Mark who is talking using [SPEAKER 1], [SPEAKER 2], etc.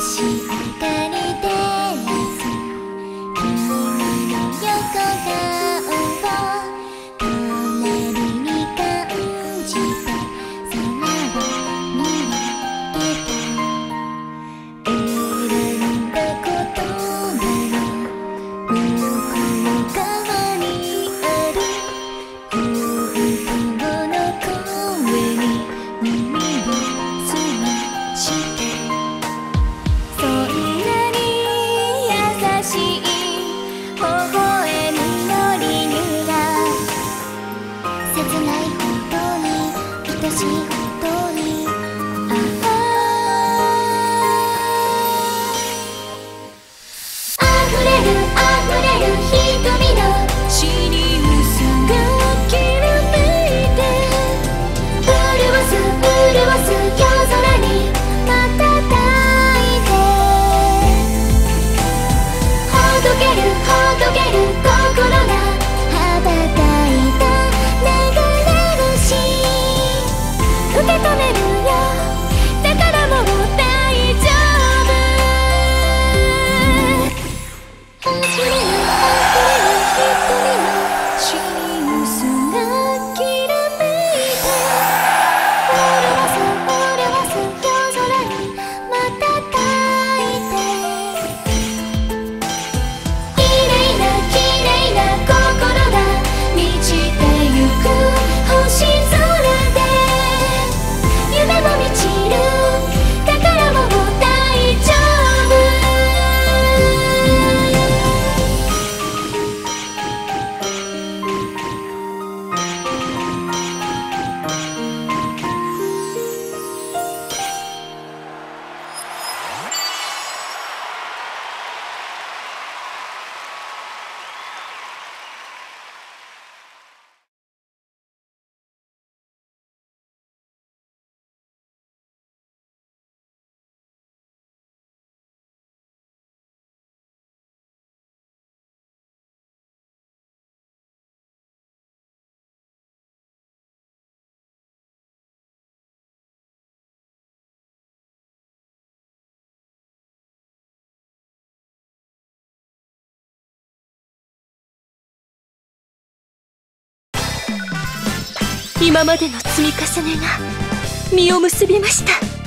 [SPEAKER 1] しあった see
[SPEAKER 2] 今までの積み重ねが実を結びました。